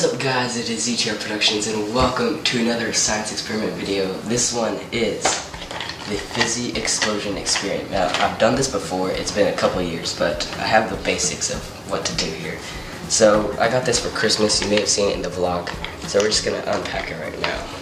What is up guys, it is ZTR Productions and welcome to another science experiment video. This one is the Fizzy Explosion Experiment. Now, I've done this before, it's been a couple years, but I have the basics of what to do here. So, I got this for Christmas, you may have seen it in the vlog, so we're just gonna unpack it right now.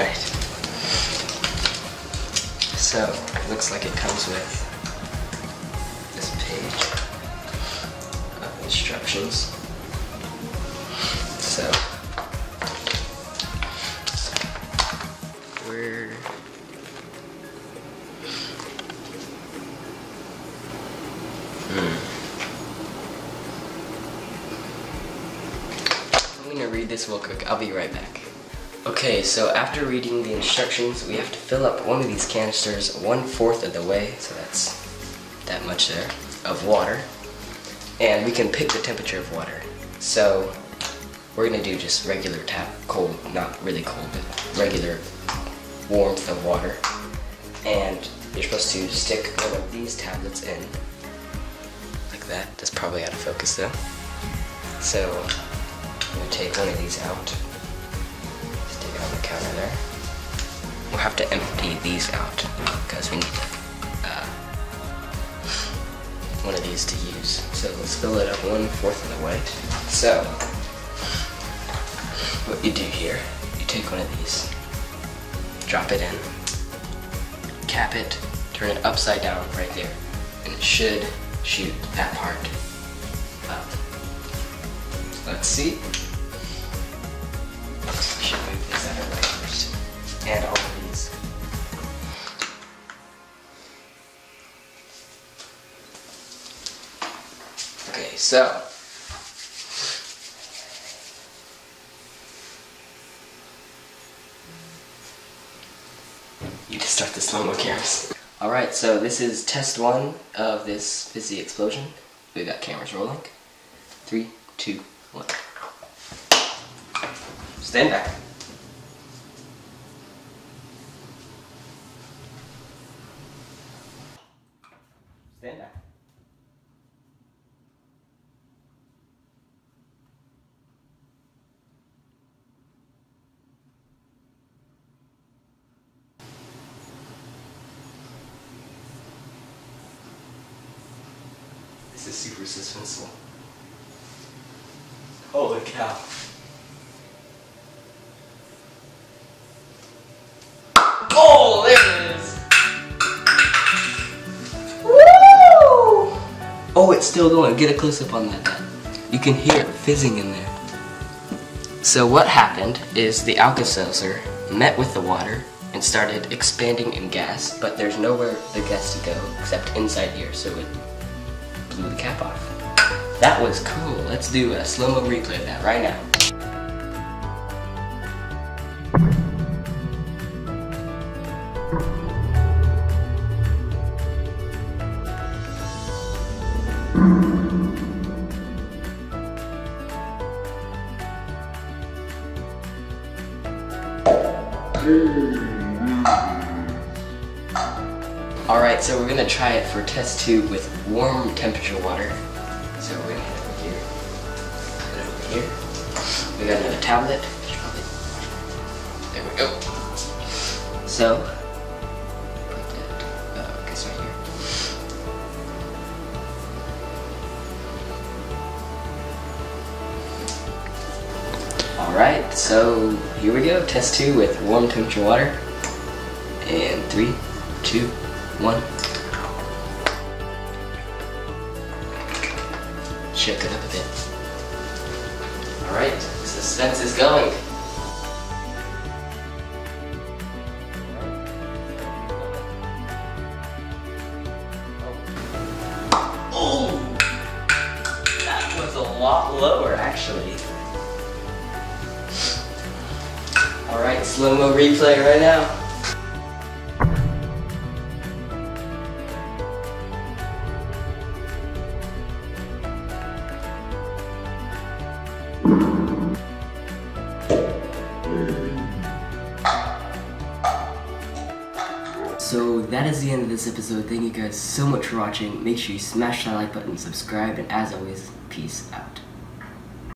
Alright. So, it looks like it comes with this page of instructions. So, we're Hmm. I'm gonna read this real quick. I'll be right back. Okay, so after reading the instructions, we have to fill up one of these canisters one fourth of the way, so that's that much there, of water. And we can pick the temperature of water. So we're gonna do just regular tap, cold, not really cold, but regular warmth of water. And you're supposed to stick one of these tablets in, like that. That's probably out of focus though. So I'm gonna take one of these out. Counter there. We'll have to empty these out because we need uh, one of these to use. So let's fill it up one fourth of the way. So what you do here, you take one of these, drop it in, cap it, turn it upside down right there, and it should shoot that part up. Let's see. First. And all of these. Okay, so. You just start the slow-mo cameras. Alright, so this is test one of this fizzy explosion. We've got cameras rolling. Three, two, one. Stand back. Stand back. This is super suspenseful. Holy cow. Oh, it's still going. Get a close up on that. You can hear it fizzing in there. So what happened is the Alka-Seltzer met with the water and started expanding in gas, but there's nowhere the gas to go except inside here, so it blew the cap off. That was cool. Let's do a slow-mo replay of that right now. Alright, so we're gonna try it for test two with warm temperature water. So we're gonna here. Head over here. We got another tablet. There we go. So, Alright, so here we go. Test two with warm temperature water. And three, two, one. Shake it up a bit. Alright, suspense is going. Oh! That was a lot lower, actually. Alright, slow-mo replay right now. So that is the end of this episode. Thank you guys so much for watching. Make sure you smash that like button, subscribe, and as always, peace out.